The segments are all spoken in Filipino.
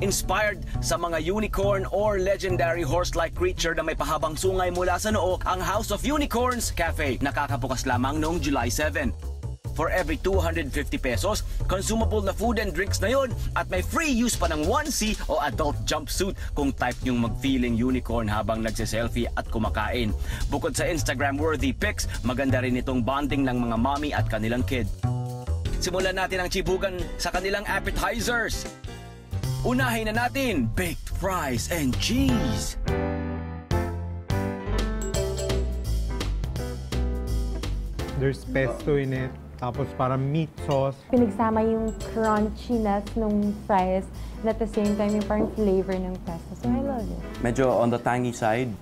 Inspired sa mga unicorn or legendary horse-like creature na may pahabang sungay mula sa noo, ang House of Unicorns Cafe nakakabukas lamang noong July 7 for every 250 pesos. Consumable na food and drinks na yon at may free use pa ng onesie o adult jumpsuit kung type nyong mag-feeling unicorn habang nagse-selfie at kumakain. Bukod sa Instagram-worthy pics, maganda rin itong bonding ng mga mommy at kanilang kid. Simulan natin ang chibugan sa kanilang appetizers. Unahin na natin, baked fries and cheese. There's pesto in it. Tapos parang meat sauce. Pinagsama yung crunchiness ng fries and at the same time yung parang flavor ng pesto. So I love it. Medyo on the tangy side.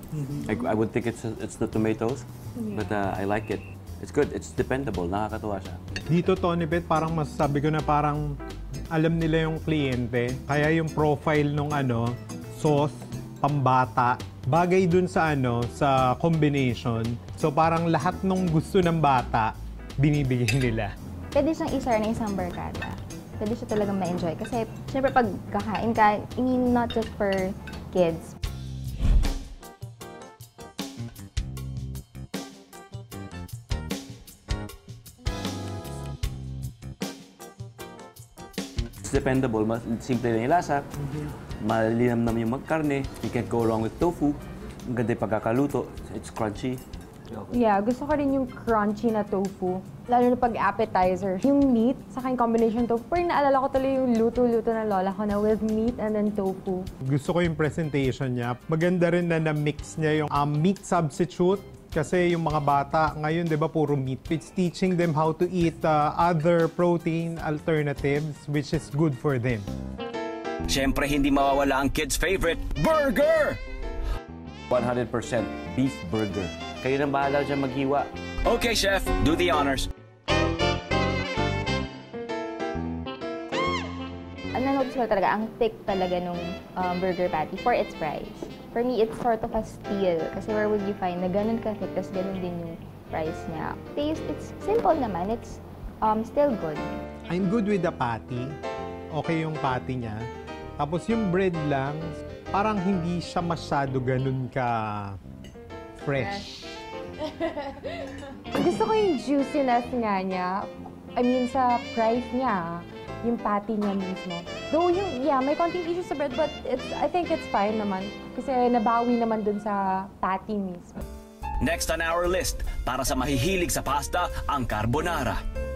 I, I would think it's it's the tomatoes, but uh, I like it. It's good. It's dependable. Nakakatuwa siya. Dito, Tony Bet, parang masasabi ko na parang alam nila yung kliyente. Kaya yung profile nung ano, sauce, pambata, bagay dun sa ano, sa combination. So parang lahat nung gusto ng bata, binibigay nila. Pwede siyang isar ng isang barkada. Pwede siya talagang ma-enjoy. Kasi, syempre, pag kakain ka, I mean, not just for kids. Mas simple lang yung lasa. Malinam naman yung magkarne. You can't go wrong with tofu. Ang ganda yung pagkakaluto. It's crunchy. Yeah, gusto ko rin yung crunchy na tofu. Lalo na pag appetizer. Yung meat, saka yung combination tofu. Parang naalala ko tuloy yung luto-luto ng lola ko na with meat and then tofu. Gusto ko yung presentation niya. Maganda rin na na-mix niya yung um, meat substitute. Kasi yung mga bata ngayon, di ba, puro meat. It's teaching them how to eat uh, other protein alternatives, which is good for them. Siyempre, hindi mawawala ang kids' favorite, burger! 100% beef burger. Kayo nang bahala dyan maghiwa. Okay, chef, do the honors. Ko talaga, ang thick talaga nung um, burger patty for its price. For me, it's sort of a steal. Kasi where would you find na ganun ka-thick, tapos ganun din yung price niya. Taste, it's simple naman. It's um, still good. I'm good with the patty. Okay yung patty niya. Tapos yung bread lang, parang hindi siya masyado ganun ka fresh. Gusto ko yung juiciness nga niya. I mean, sa price niya, yung patty niya mismo. Though yung, yeah, may konting issue sa bread, but it's, I think it's fine naman. Kasi nabawi naman dun sa patty mismo. Next on our list, para sa mahihilig sa pasta, ang carbonara.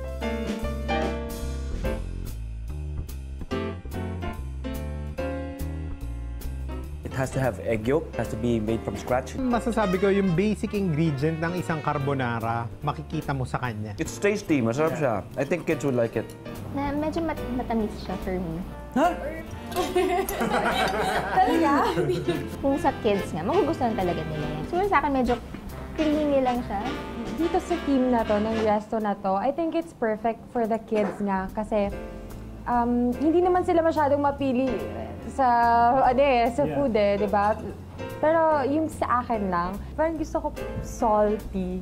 It has to have egg yolk. It has to be made from scratch. Masasabi ko yung basic ingredient ng isang carbonara, makikita mo sa kanya. It's tasty. Masarap siya. I think kids would like it. Na medyo mat- matamis siya for me. Huh? Kung sa kids nga, magugustuhan talaga nila yan. Siguro sa akin, medyo creamy lang siya. Dito sa team na to, ng resto na to, I think it's perfect for the kids nga. Kasi um, hindi naman sila masyadong mapili sa, ano eh, sa food eh, di ba? Pero yung sa akin lang, parang gusto ko salty.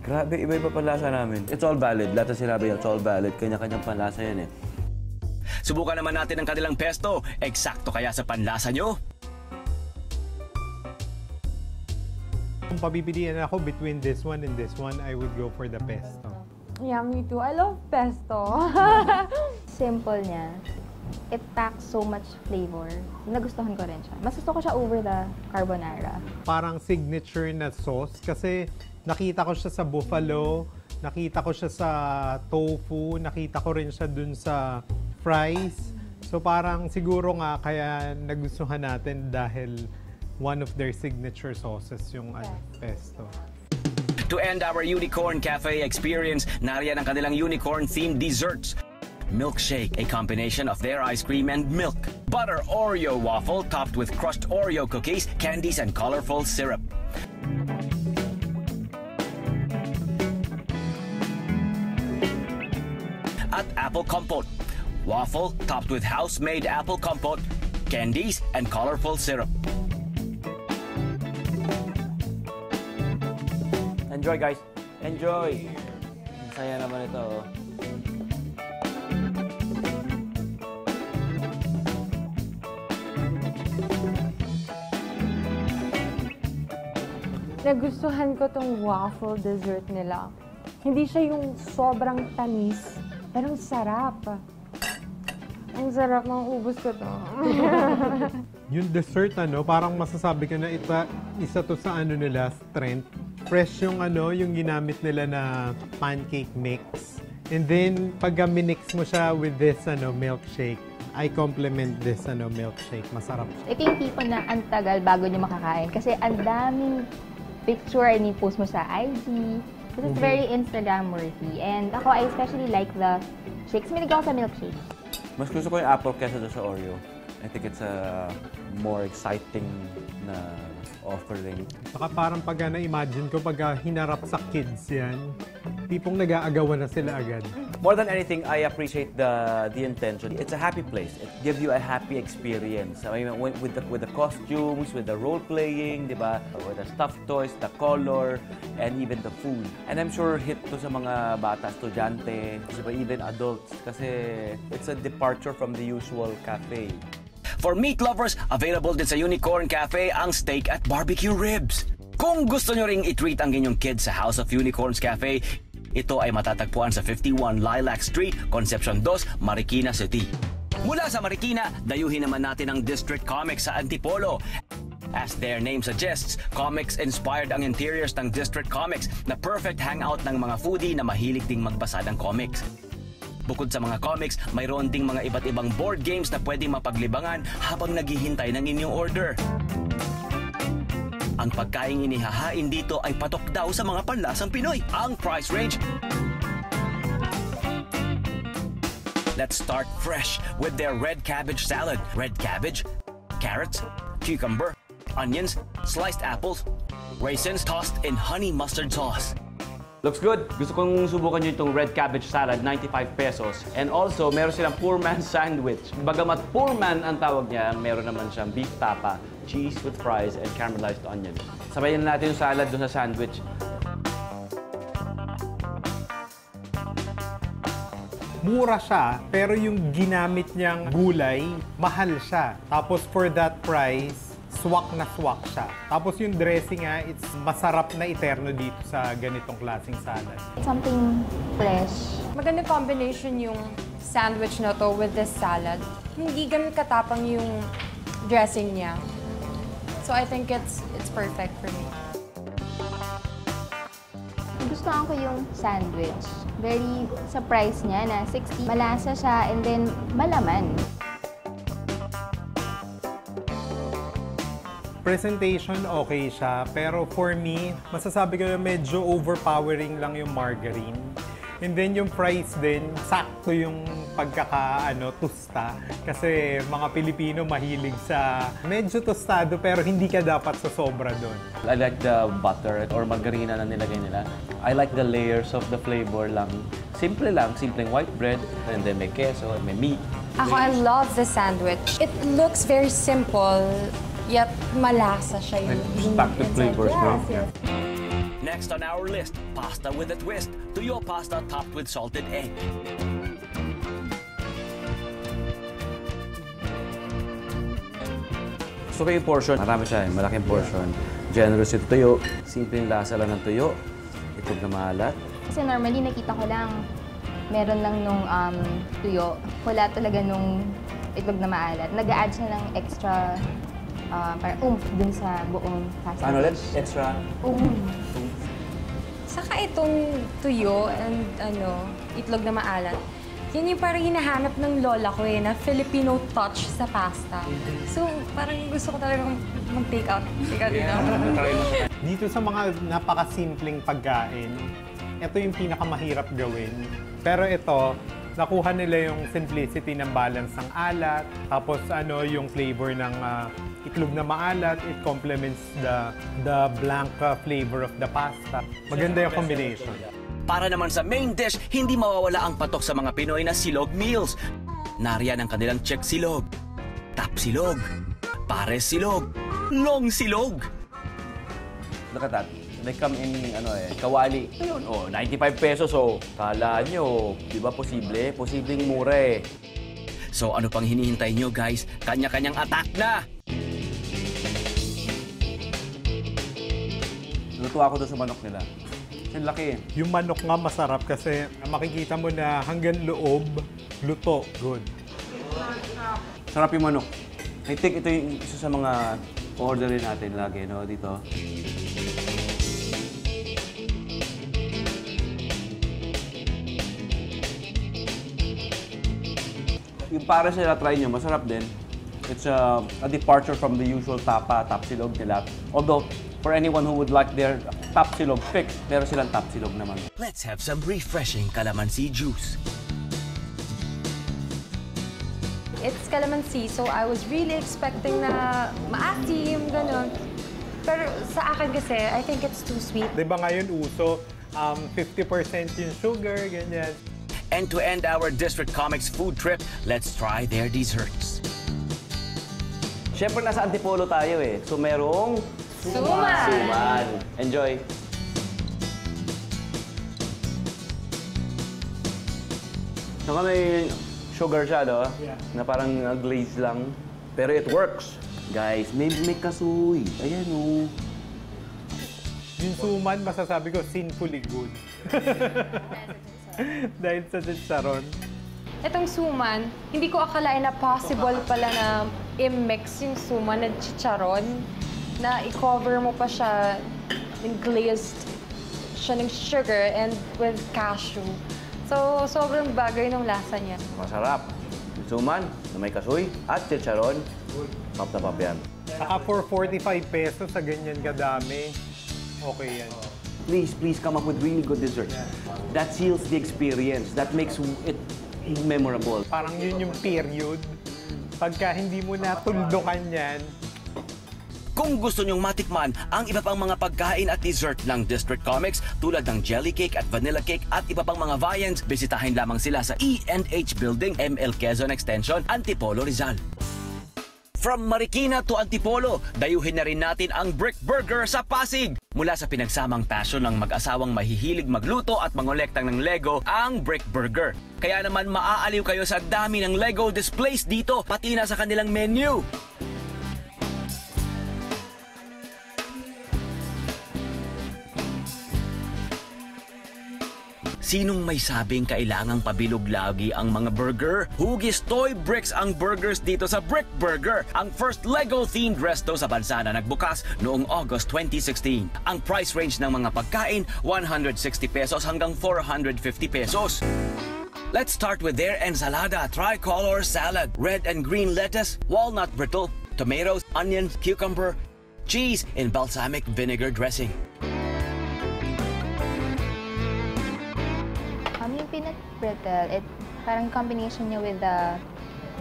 Grabe, iba-iba panlasa namin. It's all valid. Lahat ng sinabi yan, it's all valid. Kanya-kanyang panlasa yan eh. Subukan naman natin ang kanilang pesto. Eksakto kaya sa panlasa nyo? Kung pabibilian ako between this one and this one, I would go for the pesto. Yeah, me too. I love pesto. Simple niya. It packs so much flavor. Nagustuhan ko rin siya. Mas gusto ko siya over the carbonara. Parang signature na sauce kasi nakita ko siya sa buffalo, nakita ko siya sa tofu, nakita ko rin siya dun sa fries. So parang siguro nga kaya nagustuhan natin dahil one of their signature sauces yung ano, pesto. To end our Unicorn Cafe experience, nariyan ang kanilang unicorn-themed desserts. Milkshake, a combination of their ice cream and milk. Butter Oreo waffle topped with crushed Oreo cookies, candies, and colorful syrup. At apple compote. Waffle topped with house-made apple compote, candies, and colorful syrup. Enjoy, guys. Enjoy. Saya naman ito. oh. Nagustuhan ko tong waffle dessert nila. Hindi siya yung sobrang tamis, pero ang sarap. Ang sarap, ng ubus ko to. Yung dessert, ano, parang masasabi ko na ita, isa to sa ano nila, strength. Fresh yung ano, yung ginamit nila na pancake mix. And then, pag minix mo siya with this ano, milkshake, I compliment this ano, milkshake. Masarap siya. Ito yung tipo na ang tagal bago nyo makakain. Kasi ang daming picture ni post mo sa IG. This is very Instagram-worthy. And ako, I especially like the shakes. Milig ako sa milkshake. Mas gusto ko yung apple kesa doon sa Oreo. I think it's a more exciting na offering. Saka parang pag na-imagine ko, pag ah, hinarap sa kids yan, tipong nag-aagawan na sila agad. More than anything, I appreciate the the intention. It's a happy place. It gives you a happy experience. I mean, with the, with the costumes, with the role playing, di ba? With the stuffed toys, the color, and even the food. And I'm sure hit to sa mga bata, estudyante, even adults. Kasi it's a departure from the usual cafe. For meat lovers, available din sa Unicorn Cafe ang steak at barbecue ribs. Kung gusto nyo ring i-treat ang inyong kids sa House of Unicorns Cafe, ito ay matatagpuan sa 51 Lilac Street, Concepcion 2, Marikina City. Mula sa Marikina, dayuhin naman natin ang District Comics sa Antipolo. As their name suggests, comics inspired ang interiors ng District Comics na perfect hangout ng mga foodie na mahilig ding magbasa ng comics. Bukod sa mga comics, mayroon ding mga iba't ibang board games na pwedeng mapaglibangan habang naghihintay ng inyong order. Ang pagkaing inihahain dito ay patok daw sa mga panlasang Pinoy. Ang price range Let's start fresh with their red cabbage salad. Red cabbage, carrots, cucumber, onions, sliced apples, raisins tossed in honey mustard sauce. Looks good. Gusto kong subukan nyo itong red cabbage salad, 95 pesos. And also, meron silang poor man sandwich. Bagamat poor man ang tawag niya, meron naman siyang beef tapa, cheese with fries, and caramelized onion. Sabayan natin yung salad doon sa sandwich. Mura siya, pero yung ginamit niyang gulay, mahal siya. Tapos for that price, swak na swak siya. Tapos yung dressing nga, it's masarap na eterno dito sa ganitong klaseng salad. Something fresh. Maganda combination yung sandwich na to with this salad. Hindi ganun katapang yung dressing niya. So I think it's it's perfect for me. Gustuhan ko yung sandwich. Very sa price niya na 60. Malasa siya and then malaman. Presentation, okay siya. Pero for me, masasabi ko medyo overpowering lang yung margarine. And then yung price din, sakto yung pagkaka, ano, tusta. Kasi mga Pilipino mahilig sa medyo tostado pero hindi ka dapat sa sobra doon. I like the butter or margarina na nilagay nila. I like the layers of the flavor lang. Simple lang, simpleng white bread, and then may queso, may meat. Ako, I love the sandwich. It looks very simple, yet malasa siya yung Like, packed with inside. flavors, no? Yes, yes. Next on our list, pasta with a twist. Tuyo pasta topped with salted egg. Ko yung portion. Marami siya, eh, malaking portion. Generous yung tuyo. Simpleng lasa lang ng tuyo. Itlog na maalat. Kasi normally nakita ko lang meron lang nung um, tuyo. Wala talaga nung itlog na maalat. Nag-a-add siya ng extra uh, parang oomph dun sa buong pasta. Ano ulit? Extra? Oomph. Saka itong tuyo and ano, itlog na maalat. Yan yung parang hinahanap ng lola ko eh, na Filipino touch sa pasta. So, parang gusto ko talaga mag-take out. Take out dito. Dito sa mga napakasimpleng pagkain, ito yung pinakamahirap gawin. Pero ito, nakuha nila yung simplicity ng balance ng alat, tapos ano yung flavor ng ah, itlog na maalat, it complements the the blank ah, flavor of the pasta. Maganda yung combination. Para naman sa main dish, hindi mawawala ang patok sa mga Pinoy na silog meals. Nariyan ang kanilang check silog, tap silog, pares silog, long silog. Look at that. They come in, ano eh, kawali. Ayun, oh, 95 pesos. So, kala nyo, di ba posible? Posibleng mura eh. So ano pang hinihintay nyo guys? Kanya-kanyang attack na! Natuwa ako doon sa manok nila. Ang laki eh. Yung manok nga masarap kasi makikita mo na hanggang loob, luto. Good. Sarap yung manok. I think ito yung isa sa mga orderin natin lagi, no, dito. Yung para sila try nyo, masarap din. It's a, a departure from the usual tapa, tapsilog nila. Although, for anyone who would like their tapsilog fix, meron silang tapsilog naman. Let's have some refreshing calamansi juice. It's calamansi, so I was really expecting na maasim, ganun. Pero sa akin kasi, I think it's too sweet. Di ba ngayon uso, um, 50% yung sugar, ganyan. And to end our District Comics food trip, let's try their desserts. Siyempre, nasa Antipolo tayo eh. So, merong Suman! suman. Enjoy! Saka may sugar siya, no? Na parang uh, glaze lang. Pero it works. Guys, may, may kasoy. Ayan, oh. Yung suman, masasabi ko, sinfully good. Dahil sa chicharon. Itong suman, hindi ko akalain na possible pala na i-mix yung suman at chicharon na i-cover mo pa siya ng glazed siya ng sugar and with cashew. So, sobrang bagay ng lasa niya. Masarap. Suman na may kasoy at chicharon. Pop na pop yan. Saka for 45 pesos sa ganyan kadami, okay yan. Please, please come up with really good desserts. That seals the experience. That makes it memorable. Parang yun yung period. Pagka hindi mo natuldukan yan, Kung gusto nyong matikman ang iba pang mga pagkain at dessert ng District Comics tulad ng jelly cake at vanilla cake at iba pang mga viands, bisitahin lamang sila sa E&H Building, ML Quezon Extension, Antipolo, Rizal. From Marikina to Antipolo, dayuhin na rin natin ang Brick Burger sa Pasig. Mula sa pinagsamang passion ng mag-asawang mahihilig magluto at mangolektang ng Lego, ang Brick Burger. Kaya naman maaaliw kayo sa dami ng Lego displays dito, pati na sa kanilang menu. Sinong may sabing kailangang pabilog lagi ang mga burger? Hugis Toy Bricks ang burgers dito sa Brick Burger, ang first Lego-themed resto sa bansa na nagbukas noong August 2016. Ang price range ng mga pagkain, 160 pesos hanggang 450 pesos. Let's start with their ensalada tricolor salad. Red and green lettuce, walnut brittle, tomatoes, onions, cucumber, cheese in balsamic vinegar dressing. Brittle, it parang combination niya with the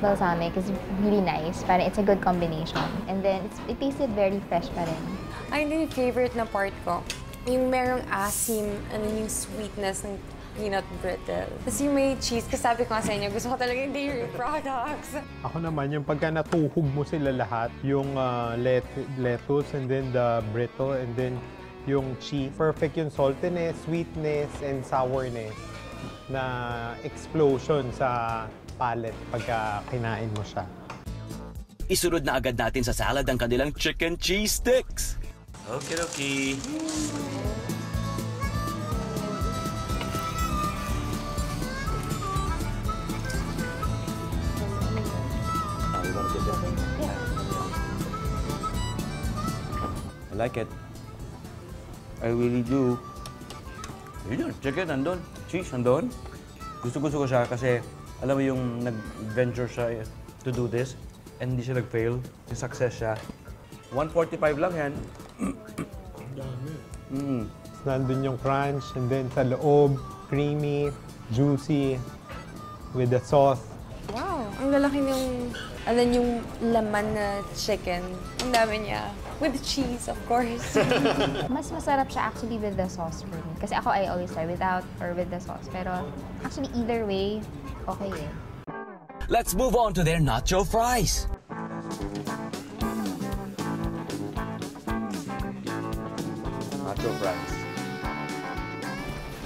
balsamic is really nice. Parang it's a good combination. And then it's, it tasted very fresh pa rin. Ay, hindi yung favorite na part ko. Yung merong asim, ano yung sweetness ng peanut brittle. Tapos yung may cheese, kasi sabi ko nga sa inyo, gusto ko talaga yung dairy products. Ako naman, yung pagka natuhog mo sila lahat, yung let- lettuce and then the brittle and then yung cheese. Perfect yung saltiness, sweetness, and sourness na explosion sa palate pagka kinain mo siya. Isunod na agad natin sa salad ang kanilang chicken cheese sticks. Okay, okay. I like it. I really do. Yun yun, chicken nandun, cheese nandun. Gusto-gusto ko siya kasi alam mo yung nag-venture siya to do this and hindi siya nag-fail. Yung success siya. 145 lang yan. mm. Nandun yung crunch and then sa loob, creamy, juicy, with the sauce. Wow, ang lalaki ng, ano yung laman na chicken. Ang dami niya. With cheese, of course. Mas masarap siya actually with the sauce for me. Kasi ako, I always try without or with the sauce. Pero actually, either way, okay eh. Let's move on to their nacho fries.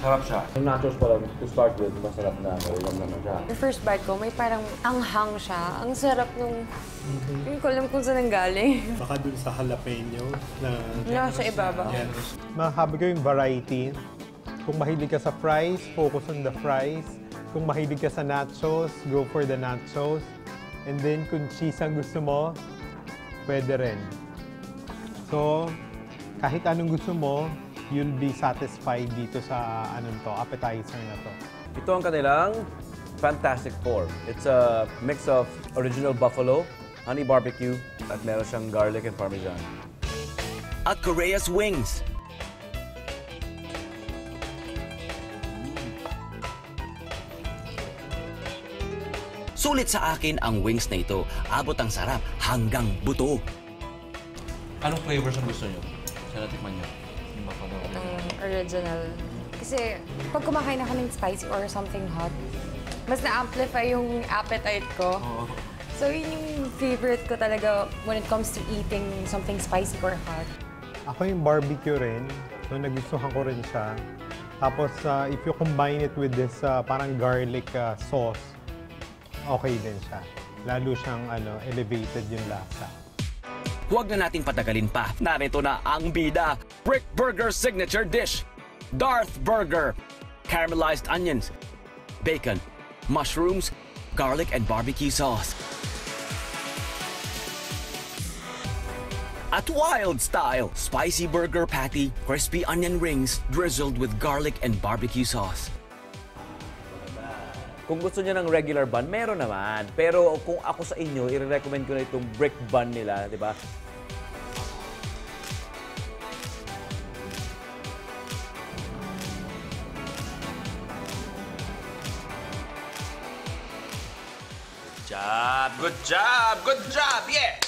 Sarap siya. Yung nachos pa lang, to start with, masarap na. Ulam naman siya. Yung first bite ko, may parang anghang siya. Ang sarap nung... Hindi ko alam kung saan ang galing. Baka dun sa jalapeno na... Wala sa ibabaw. Mahabi ko yung variety. Kung mahilig ka sa fries, focus on the fries. Kung mahilig ka sa nachos, go for the nachos. And then kung cheese ang gusto mo, pwede rin. So, kahit anong gusto mo, you'll be satisfied dito sa anong to, appetizer na to. Ito ang kanilang Fantastic Four. It's a mix of original buffalo, honey barbecue, at meron siyang garlic and parmesan. At Korea's Wings. Sulit sa akin ang wings na ito. Abot ang sarap hanggang buto. Anong flavors ang gusto nyo? Sana tikman nyo. Yung buffalo. Ang original. Kasi pag kumakain ako ng spicy or something hot, mas na-amplify yung appetite ko. So yun yung favorite ko talaga when it comes to eating something spicy or hot. Ako yung barbecue rin. So, nagustuhan ko rin siya. Tapos, uh, if you combine it with this uh, parang garlic uh, sauce, okay din siya. Lalo siyang ano, elevated yung lasa. Huwag na nating patagalin pa. Narito na ang bida. Brick Burger Signature Dish. Darth Burger. Caramelized onions. Bacon. Mushrooms. Garlic and barbecue sauce. At Wild Style, spicy burger patty, crispy onion rings drizzled with garlic and barbecue sauce. Kung gusto niyo ng regular bun, meron naman. Pero kung ako sa inyo, i-recommend ko na itong brick bun nila, di ba? job! Good job! Good job! Yeah!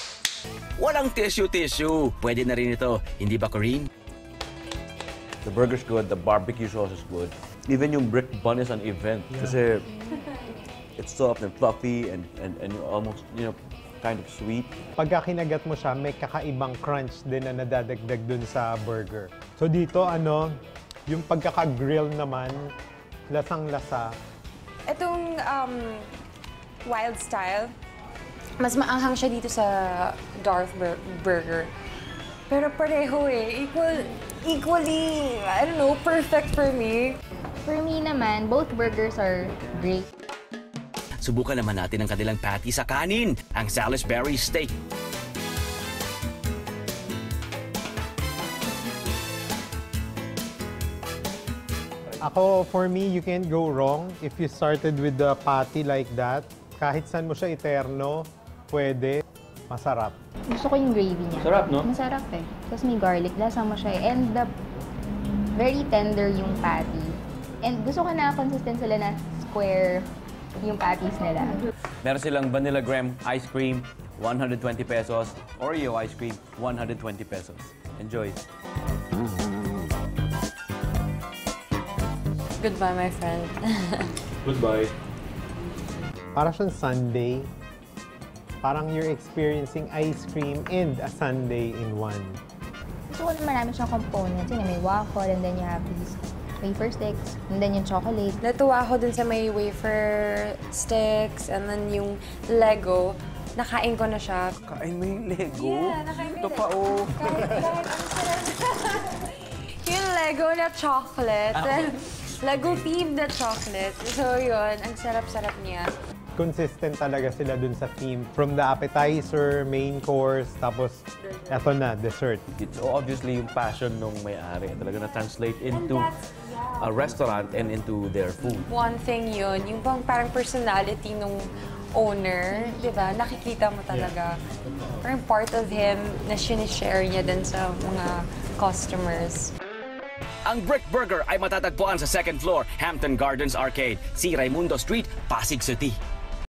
Walang tissue-tissue. Pwede na rin ito. Hindi ba, Corinne? The burger's good, the barbecue sauce is good. Even yung brick bun is an event. Kasi it's soft and fluffy and, and, and almost, you know, kind of sweet. Pagka kinagat mo siya, may kakaibang crunch din na nadadagdag dun sa burger. So dito, ano, yung pagkaka-grill naman, lasang-lasa. Itong um, wild style, mas maanghang siya dito sa Darth Bur- Burger. Pero pareho eh. Equal, equally, I don't know, perfect for me. Naman, both burgers are great. Subukan naman natin ang kanilang patty sa kanin, ang Salisbury steak. Ako, for me, you can't go wrong if you started with the patty like that. Kahit saan mo siya iterno, pwede, masarap. Gusto ko yung gravy niya. Sarap, no? Masarap eh. Tapos may garlic, lasa mo siya eh. And the, very tender yung patty. And gusto ko na consistent sila na square yung patties nila. Meron silang vanilla graham ice cream, 120 pesos. Oreo ice cream, 120 pesos. Enjoy. Goodbye, my friend. Goodbye. Para siyang sundae. Parang you're experiencing ice cream and a sundae in one. Gusto ko na marami siyang components. Yun, may waffle, and then you have these wafer sticks, and then yung chocolate. Natuwa ako dun sa may wafer sticks and then yung Lego. Nakain ko na siya. Kain mo yung Lego? Yeah, nakain Ito ko na. pa, oh. Kahit, kahit ang sarap. yung Lego na chocolate. Lego themed na chocolate. So yun, ang sarap-sarap niya. Consistent talaga sila dun sa theme. From the appetizer, main course, tapos eto na, dessert. It's obviously yung passion nung may-ari. Talaga na-translate into a restaurant and into their food. One thing yun, yung bang parang personality nung owner, di ba? Nakikita mo talaga. Parang part of him na sinishare niya din sa mga customers. Ang Brick Burger ay matatagpuan sa second floor, Hampton Gardens Arcade, C. Raimundo Street, Pasig City.